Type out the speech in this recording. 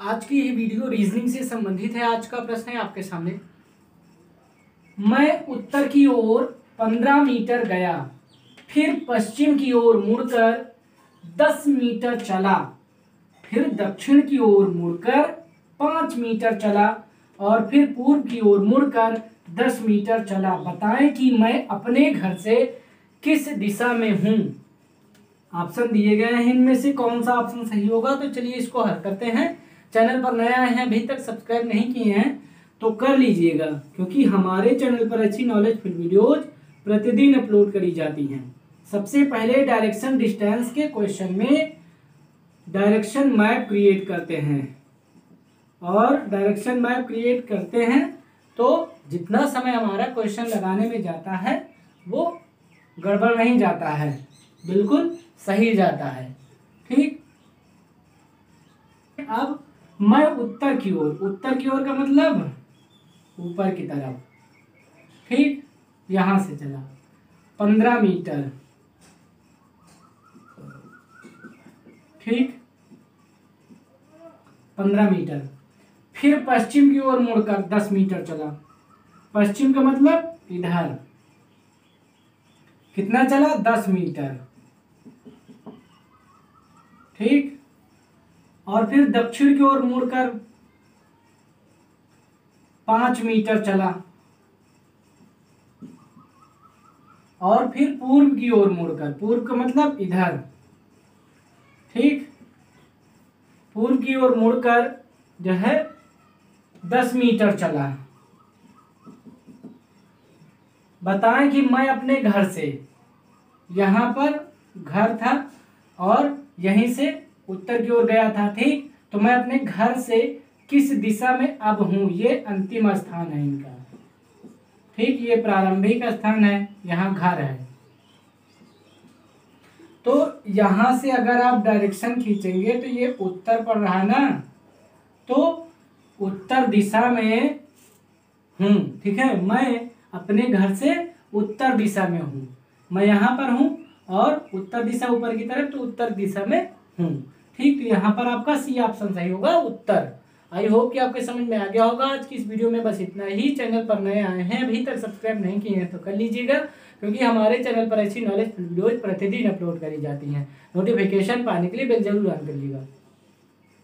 आज की ये वीडियो रीजनिंग से संबंधित है। आज का प्रश्न है आपके सामने। मैं उत्तर की ओर पंद्रह मीटर गया, फिर पश्चिम की ओर मुड़कर दस मीटर चला, फिर दक्षिण की ओर मुड़कर पाँच मीटर चला और फिर पूर्व की ओर मुड़कर दस मीटर चला। बताएँ कि मैं अपने घर से किस दिशा में हूँ? ऑप्शन दिए गए हैं। इनमें से कौन सा ऑप्शन सही होगा? तो चलिए इसको हल करते हैं। चैनल पर नया आए हैं, अभी तक सब्सक्राइब नहीं किए हैं तो कर लीजिएगा, क्योंकि हमारे चैनल पर अच्छी नॉलेज नॉलेजफुल वीडियोज़ प्रतिदिन अपलोड करी जाती हैं। सबसे पहले डायरेक्शन डिस्टेंस के क्वेश्चन में डायरेक्शन मैप क्रिएट करते हैं। और डायरेक्शन मैप क्रिएट करते हैं तो जितना समय हमारा क्वेश्चन लगाने में जाता है, वो गड़बड़ नहीं जाता है, बिल्कुल सही जाता है। ठीक? अब मैं उत्तर की ओर, उत्तर की ओर का मतलब ऊपर की तरफ़। ठीक, यहाँ से चला। पंद्रह मीटर। ठीक, पंद्रह मीटर। फिर पश्चिम की ओर मुड़कर दस मीटर चला। पश्चिम का मतलब इधर। कितना चला? दस मीटर। ठीक और फिर दक्षिण की ओर मुड़कर पाँच मीटर चला। और फिर पूर्व की ओर मुड़कर, पूर्व का मतलब इधर, ठीक? पूर्व की ओर मुड़कर जो है, दस मीटर चला। बताएँ कि मैं अपने घर से, यहाँ पर घर था और यहीं से उत्तर की ओर गया था, ठीक? तो मैं अपने घर से किस दिशा में अब हूँ? ये अंतिम स्थान है इनका। ठीक, ये प्रारंभिक स्थान है, यहाँ घर है। तो यहाँ से अगर आप डायरेक्शन खींचेंगे तो ये उत्तर पड़ रहा ना? तो उत्तर दिशा में हूँ, ठीक है? मैं अपने घर से उत्तर दिशा में हूँ। मैं यहाँ पर हूँ और उत्तर दिशा ऊपर की तरफ़ तो उत्तर दिशा में हूँ। ठीक तो यहाँ पर आपका सी ऑप्शन सही होगा, उत्तर। आई होप कि आपके समझ में आ गया होगा। आज की इस वीडियो में बस इतना ही। चैनल पर नए आए हैं, अभी तक सब्सक्राइब नहीं किए हैं तो कर लीजिएगा, क्योंकि हमारे चैनल पर ऐसी नॉलेज वीडियोज़ प्रतिदिन अपलोड करी जाती हैं। नोटिफिकेशन पाने के लिए बिल ज़रूर ऑन करिएगा।